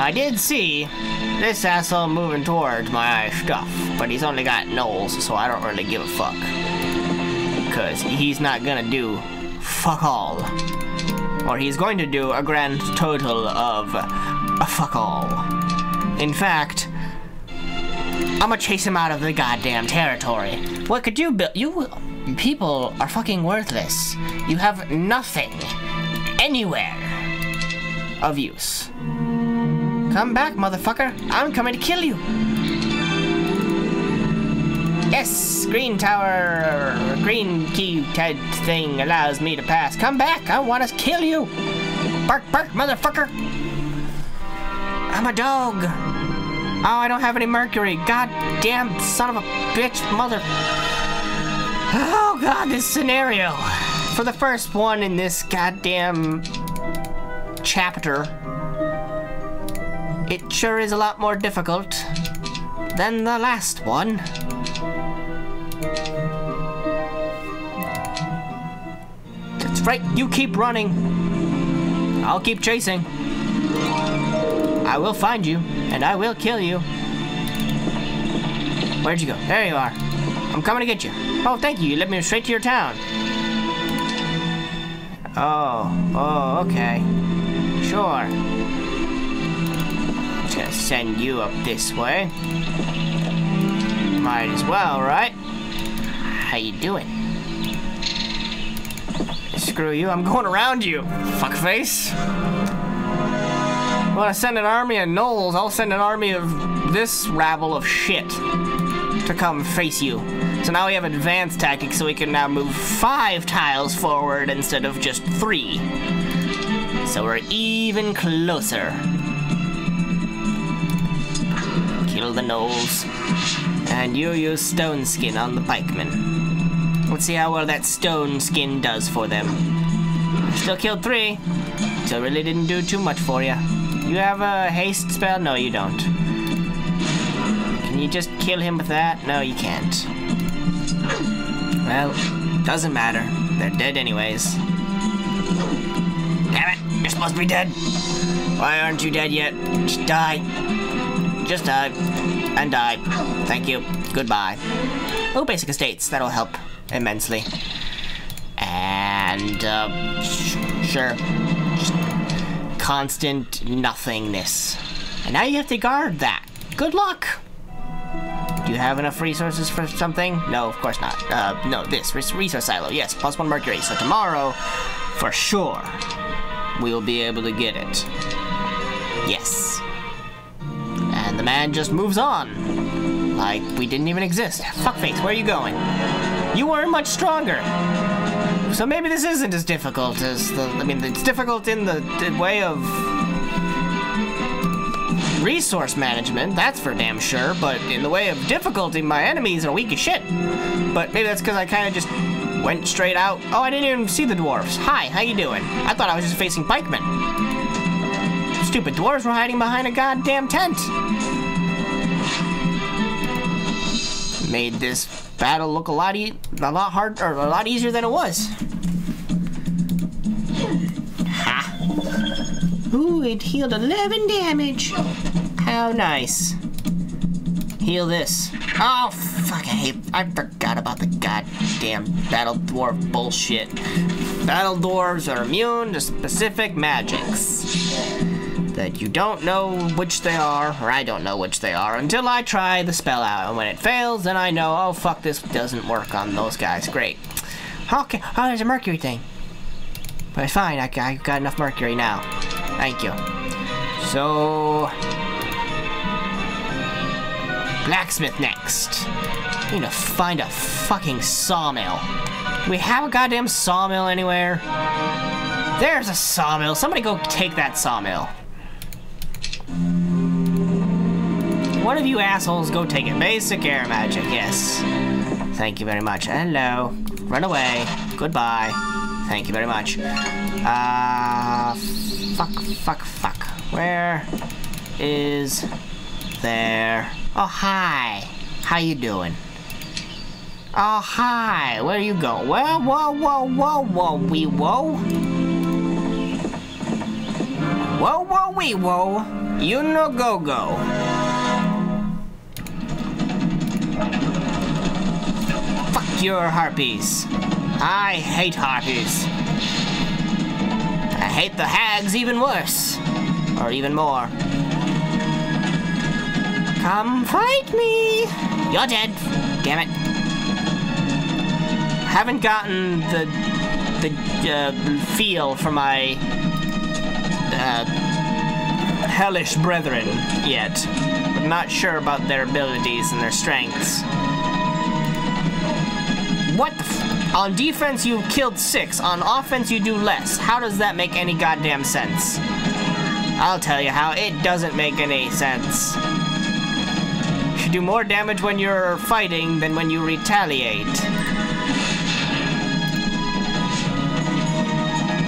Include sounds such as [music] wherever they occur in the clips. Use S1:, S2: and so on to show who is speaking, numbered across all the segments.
S1: I did see this asshole moving towards my stuff, but he's only got gnolls, so I don't really give a fuck. Because he's not gonna do fuck all. Or he's going to do a grand total of a fuck all. In fact, I'm gonna chase him out of the goddamn territory. What could you build? You people are fucking worthless. You have nothing anywhere of use. Come back, motherfucker. I'm coming to kill you. Yes, green tower, green key type thing allows me to pass. Come back, I want to kill you. Bark, bark, motherfucker. I'm a dog. Oh, I don't have any mercury. God damn son of a bitch, mother. Oh god, this scenario. For the first one in this goddamn chapter, it sure is a lot more difficult than the last one. That's right, you keep running. I'll keep chasing. I will find you, and I will kill you. Where'd you go? There you are. I'm coming to get you. Oh, thank you. You led me straight to your town. Oh, oh, okay. Sure. Send you up this way. Might as well, right? How you doing? Screw you, I'm going around you, fuckface. Want to send an army of gnolls, I'll send an army of this rabble of shit to come face you. So now we have advanced tactics, so we can now move five tiles forward instead of just three. So we're even closer. Kill the gnolls. And you use stone skin on the pikemen. Let's see how well that stone skin does for them. Still killed three. So really didn't do too much for you. You have a haste spell? No, you don't. Can you just kill him with that? No, you can't. Well, doesn't matter. They're dead anyways. Damn it! You're supposed to be dead! Why aren't you dead yet? Just die. Just die. And die. Thank you. Goodbye. Oh, basic estates. That'll help immensely. And, uh, sure. Just constant nothingness. And now you have to guard that. Good luck! Do you have enough resources for something? No, of course not. Uh, no, this. Resource silo. Yes, plus one mercury. So tomorrow, for sure, we will be able to get it. Yes. The man just moves on. Like we didn't even exist. Fuckface, where are you going? You weren't much stronger. So maybe this isn't as difficult as the... I mean, it's difficult in the, the way of resource management, that's for damn sure, but in the way of difficulty, my enemies are weak as shit. But maybe that's because I kind of just went straight out. Oh, I didn't even see the dwarves. Hi, how you doing? I thought I was just facing pikemen. Stupid dwarves were hiding behind a goddamn tent. Made this battle look a lot e a lot hard or a lot easier than it was. Ha. Ooh, it healed 11 damage. How nice. Heal this. Oh, fuck, I hate, I forgot about the goddamn Battle Dwarf bullshit. Battle Dwarves are immune to specific magics. That you don't know which they are, or I don't know which they are, until I try the spell out. And when it fails, then I know, oh, fuck, this doesn't work on those guys. Great. Okay, oh, there's a mercury thing. But it's fine, I, I got enough mercury now. Thank you. So... Blacksmith next. I need to find a fucking sawmill. Do we have a goddamn sawmill anywhere? There's a sawmill. Somebody go take that sawmill. One of you assholes go take it. Basic air magic, yes. Thank you very much. Hello. Run away. Goodbye. Thank you very much. Uh, fuck, fuck, fuck. Where is there? Oh, hi. How you doing? Oh, hi. Where you going? Well, whoa, whoa, whoa, whoa, wee, whoa. Whoa, whoa, wee, whoa. You no go, go your harpies. I hate harpies. I hate the hags even worse. Or even more. Come fight me! You're dead. Damn it. Haven't gotten the the uh, feel for my uh, hellish brethren yet. But not sure about their abilities and their strengths. What On defense, you killed six. On offense, you do less. How does that make any goddamn sense? I'll tell you how. It doesn't make any sense. You do more damage when you're fighting than when you retaliate.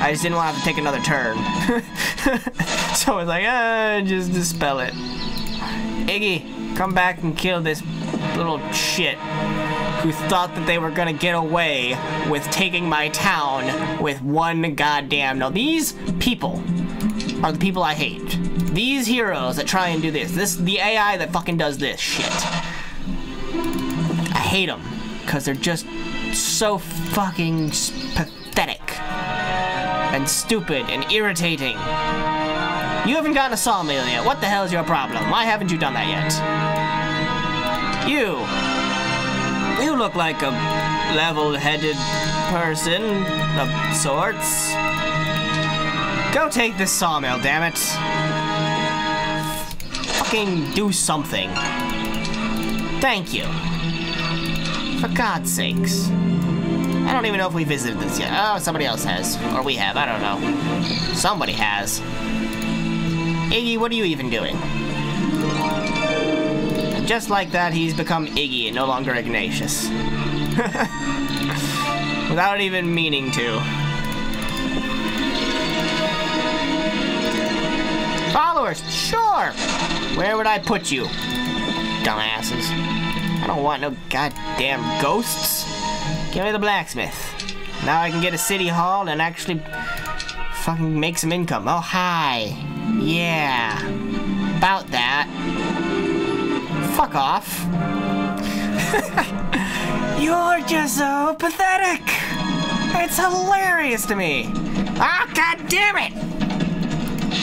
S1: I just didn't want to have to take another turn. [laughs] so I was like, uh, just dispel it. Iggy, come back and kill this little shit who thought that they were gonna get away with taking my town with one goddamn. No, these people are the people I hate. These heroes that try and do this. This the AI that fucking does this shit. I hate them because they're just so fucking pathetic and stupid and irritating. You haven't gotten a sawmill yet. What the hell is your problem? Why haven't you done that yet? You. You look like a level-headed person of sorts. Go take this sawmill, damn it. Fucking do something. Thank you. For God's sakes. I don't even know if we visited this yet. Oh, somebody else has. Or we have, I don't know. Somebody has. Iggy, what are you even doing? And just like that, he's become Iggy and no longer Ignatius. [laughs] Without even meaning to. Followers, sure! Where would I put you? Dumbasses. I don't want no goddamn ghosts. Give me the blacksmith. Now I can get a city hall and actually fucking make some income. Oh, hi. Yeah. About that. Fuck off. [laughs] You're just so pathetic. It's hilarious to me. Ah, oh, god damn it.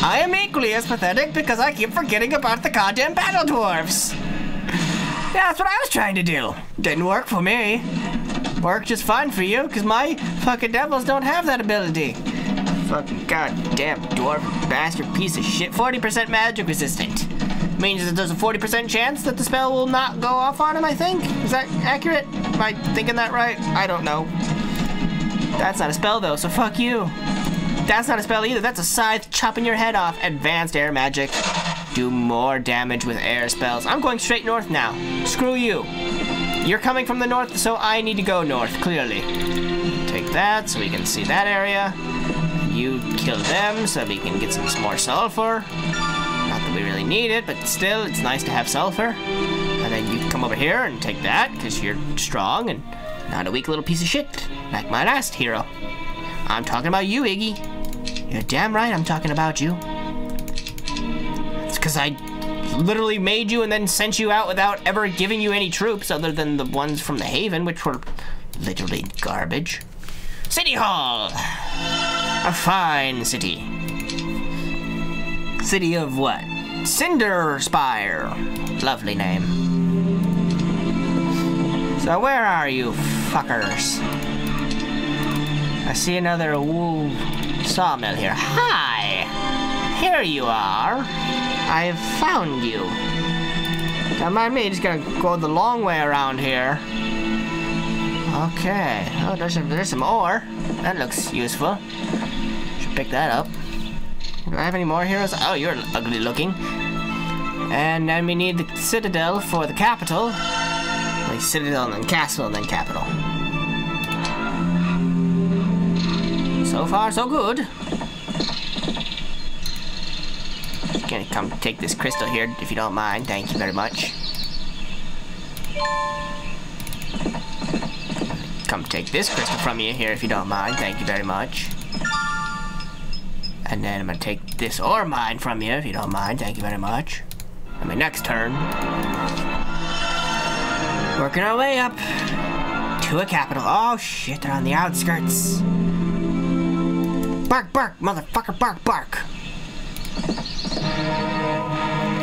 S1: I am equally as pathetic because I keep forgetting about the goddamn battle dwarves. Yeah, that's what I was trying to do. Didn't work for me. Worked just fine for you, because my fucking devils don't have that ability. Fucking goddamn dwarf bastard piece of shit. 40% magic resistant. Means that there's a 40% chance that the spell will not go off on him, I think. Is that accurate? Am I thinking that right? I don't know. That's not a spell, though, so fuck you. That's not a spell either. That's a scythe chopping your head off. Advanced air magic. Do more damage with air spells. I'm going straight north now. Screw you. You're coming from the north, so I need to go north, clearly. Take that so we can see that area. You kill them so we can get some more sulfur. We really need it, but still, it's nice to have sulfur. And then you come over here and take that, because you're strong and not a weak little piece of shit, like my last hero. I'm talking about you, Iggy. You're damn right I'm talking about you. It's because I literally made you and then sent you out without ever giving you any troops other than the ones from the Haven, which were literally garbage. City Hall! A fine city. City of what? Cinder Spire. Lovely name. So where are you, fuckers? I see another wool sawmill here. Hi! Here you are. I've found you. Don't mind me, just gonna go the long way around here. Okay. Oh, there's some, there's some ore. That looks useful. Should pick that up. Do I have any more heroes? Oh, you're ugly looking. And then we need the citadel for the capital. Like citadel and then castle and then capital. So far, so good. Gonna come take this crystal here, if you don't mind. Thank you very much. Come take this crystal from you here, if you don't mind. Thank you very much. And then I'm gonna take this ore mine from you, if you don't mind. Thank you very much. On my next turn. Working our way up to a capital. Oh shit, they're on the outskirts. Bark, bark, motherfucker, bark, bark.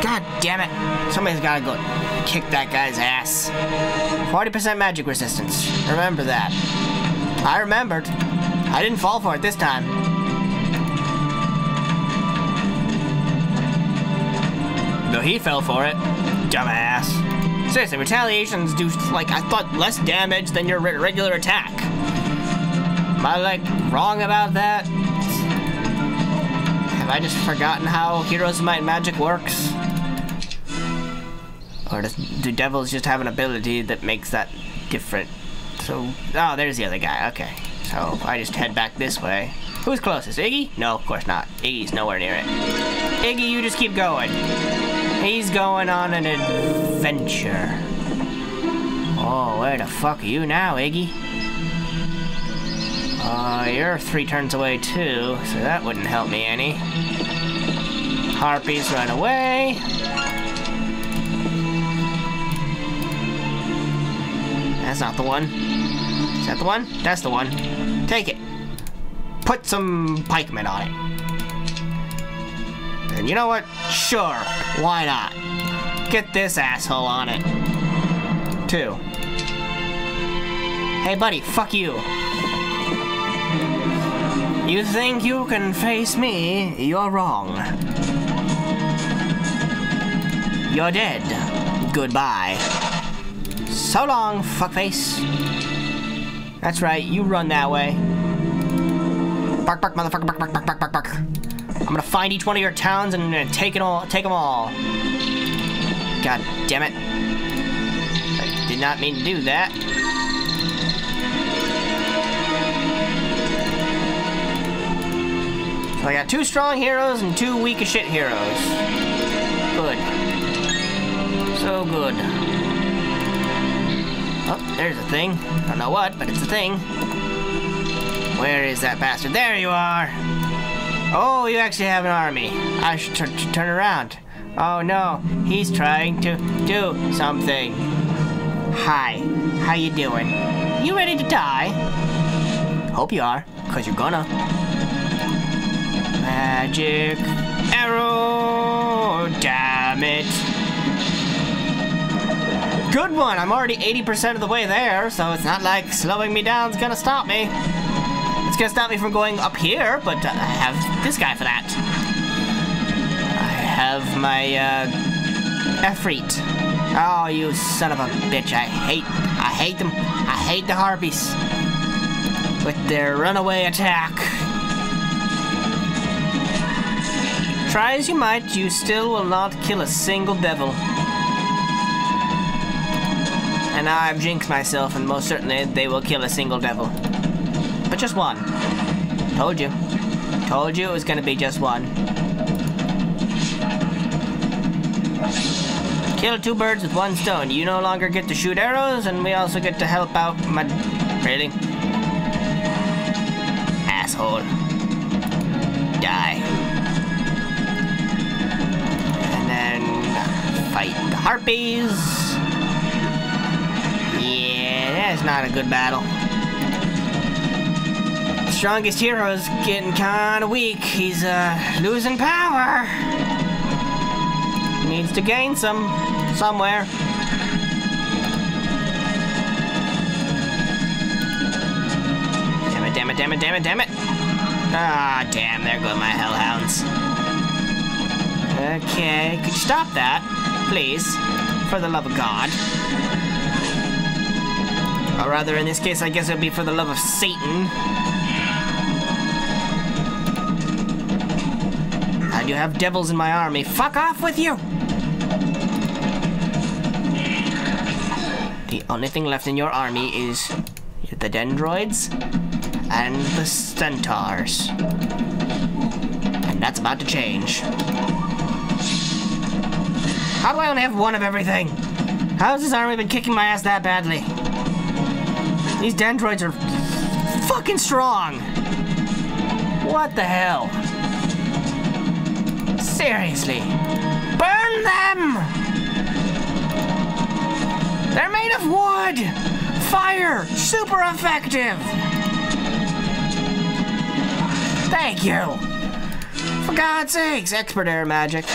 S1: God damn it. Somebody's gotta go kick that guy's ass. 40% magic resistance. Remember that. I remembered. I didn't fall for it this time. He fell for it. Dumbass. Seriously, retaliations do, like, I thought less damage than your regular attack. Am I, like, wrong about that? Have I just forgotten how Heroes of Might and Magic works? Or does, do devils just have an ability that makes that different? So, oh, there's the other guy, okay. So, I just head back this way. Who's closest, Iggy? No, of course not. Iggy's nowhere near it. Iggy, you just keep going. He's going on an adventure. Oh, where the fuck are you now, Iggy? Uh, you're three turns away too, so that wouldn't help me any. Harpies run away. That's not the one. Is that the one? That's the one. Take it. Put some pikemen on it. And you know what? Sure. Why not? Get this asshole on it. Two. Hey, buddy, fuck you. You think you can face me? You're wrong. You're dead. Goodbye. So long, fuckface. That's right, you run that way. Bark, bark, motherfucker, bark, bark, bark, bark, bark, bark. I'm gonna find each one of your towns and I'm gonna take it all, take them all. God damn it. I did not mean to do that. So I got two strong heroes and two weak as shit heroes. Good. So good. Oh, there's a thing. I don't know what, but it's a thing. Where is that bastard? There you are! Oh, you actually have an army. I should turn around. Oh no, he's trying to do something. Hi, how you doing? You ready to die? Hope you are, cause you're gonna. Magic arrow, damn it. Good one, I'm already 80% of the way there, so it's not like slowing me down is gonna stop me. It's gonna stop me from going up here, but I have this guy for that. I have my, uh, Efreet. Oh, you son of a bitch, I hate, I hate them. I hate the Harpies. With their runaway attack. Try as you might, you still will not kill a single devil. And now I've jinxed myself, and most certainly they will kill a single devil. But just one. Told you. Told you it was gonna be just one. Kill two birds with one stone. You no longer get to shoot arrows, and we also get to help out my... Really? Asshole. Die. And then... Fight the harpies. Yeah, that's not a good battle strongest hero is getting kind of weak. He's uh, losing power. Needs to gain some somewhere. Damn it, damn it, damn it, damn it, damn it. Ah, damn, there go my hellhounds. Okay, could you stop that, please? For the love of God. Or rather, in this case, I guess it would be for the love of Satan. You have devils in my army. Fuck off with you! The only thing left in your army is the dendroids and the centaurs. And that's about to change. How do I only have one of everything? How has this army been kicking my ass that badly? These dendroids are fucking strong! What the hell? Seriously. Burn them! They're made of wood! Fire! Super effective! Thank you! For God's sakes, expert air magic.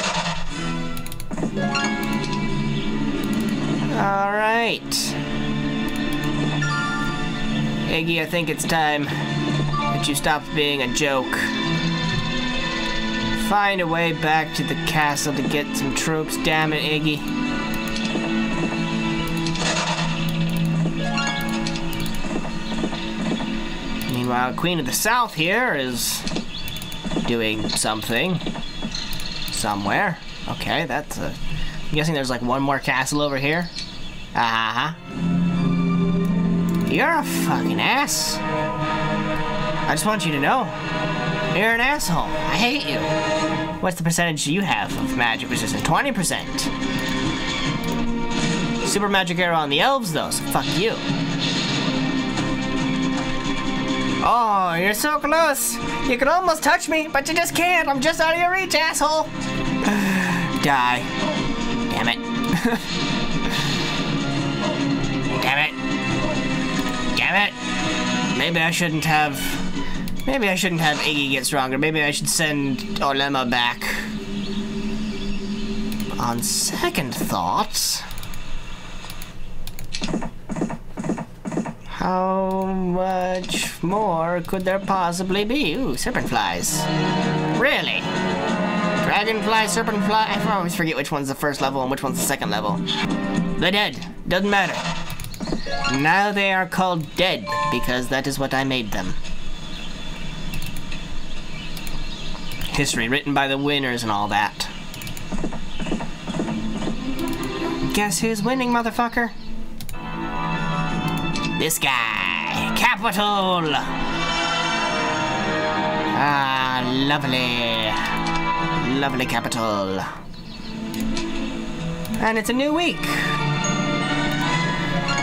S1: Alright. Iggy, I think it's time that you stop being a joke. Find a way back to the castle to get some troops, damn it, Iggy. Meanwhile, Queen of the South here is doing something. Somewhere. Okay, that's a... I'm guessing there's like one more castle over here. Uh-huh. You're a fucking ass. I just want you to know. You're an asshole. I hate you. What's the percentage you have of magic resistance? 20%. Super magic arrow on the elves, though, so fuck you. Oh, you're so close. You can almost touch me, but you just can't. I'm just out of your reach, asshole. [sighs] Die. Damn it. [laughs] Damn it. Damn it. Maybe I shouldn't have... Maybe I shouldn't have Iggy get stronger. Maybe I should send Olema back. On second thoughts... How much more could there possibly be? Ooh, serpent flies. Really? Dragonfly, serpent fly. I always forget which one's the first level and which one's the second level. They're dead. Doesn't matter. Now they are called dead because that is what I made them. History written by the winners and all that. Guess who's winning, motherfucker? This guy, Capital. Ah, lovely, lovely Capital. And it's a new week.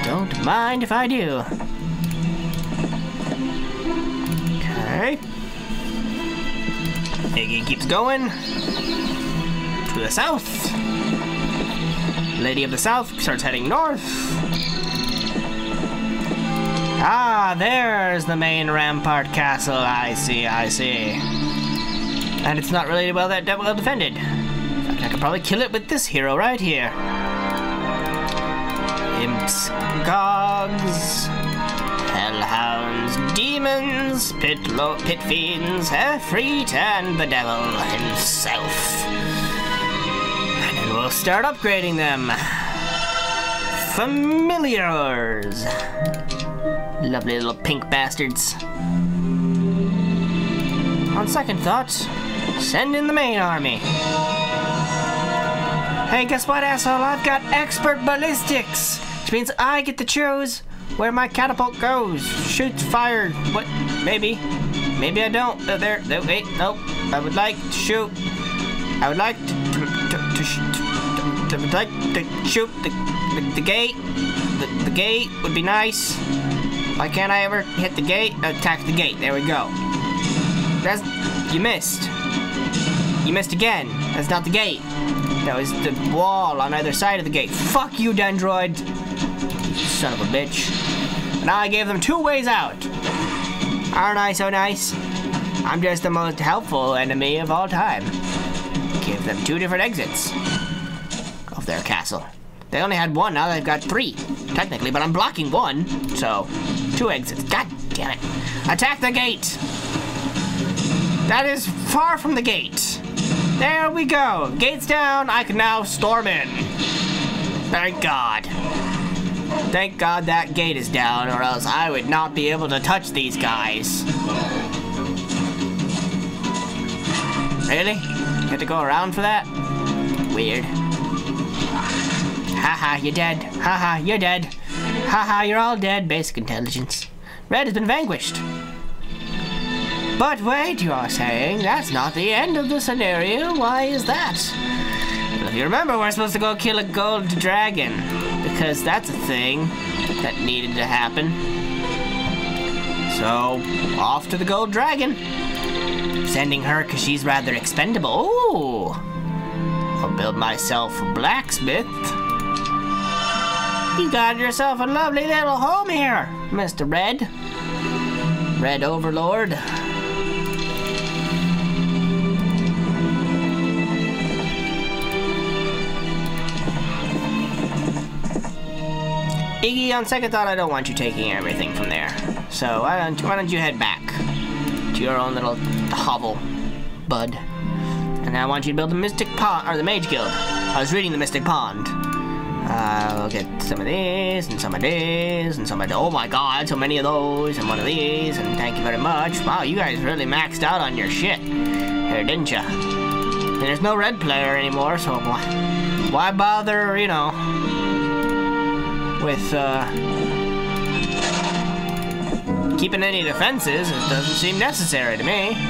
S1: Don't mind if I do. Iggy keeps going to the south. Lady of the South starts heading north. Ah, there's the main rampart castle. I see, I see. And it's not really well that well defended. I could probably kill it with this hero right here. Imps, gogs, demons, pit, pit fiends, Efreet, and the devil himself. And we'll start upgrading them. Familiars. Lovely little pink bastards. On second thought, send in the main army. Hey, guess what, asshole? I've got expert ballistics, which means I get to choose where my catapult goes. Shoots, fire. What? Maybe. Maybe I don't. Oh, there. there. Wait. Nope. I would like to shoot. I would like to to to, to, to, to, to like to shoot the the, the gate. The, the gate would be nice. Why can't I ever hit the gate? Attack the gate. There we go. That's... You missed. You missed again. That's not the gate. That was the wall on either side of the gate. Fuck you, Dendroid. Son of a bitch. Now I gave them two ways out. Aren't I so nice? I'm just the most helpful enemy of all time. Give them two different exits of their castle. They only had one, now they've got three. Technically, but I'm blocking one, so two exits. God damn it. Attack the gate! That is far from the gate. There we go. Gates down, I can now storm in. Thank God. Thank God that gate is down, or else I would not be able to touch these guys. Really? You have to go around for that? Weird. Haha, you're dead. Haha, you're dead. Haha, you're all dead. Basic intelligence. Red has been vanquished. But wait, you are saying that's not the end of the scenario. Why is that? Well, if you remember, we're supposed to go kill a gold dragon. Because that's a thing that needed to happen. So, off to the gold dragon. Sending her because she's rather expendable. Ooh, I'll build myself a blacksmith. You got yourself a lovely little home here, Mr. Red. Red Overlord. Iggy, on second thought, I don't want you taking everything from there. So why don't why don't you head back to your own little hovel, bud? And I want you to build the Mystic Pond or the Mage Guild. I was reading the Mystic Pond. Uh, we'll get some of these and some of these and some of these. oh my god, so many of those and one of these and thank you very much. Wow, you guys really maxed out on your shit here, didn't ya? And there's no red player anymore, so why, why bother, you know, with uh, keeping any defenses. It doesn't seem necessary to me.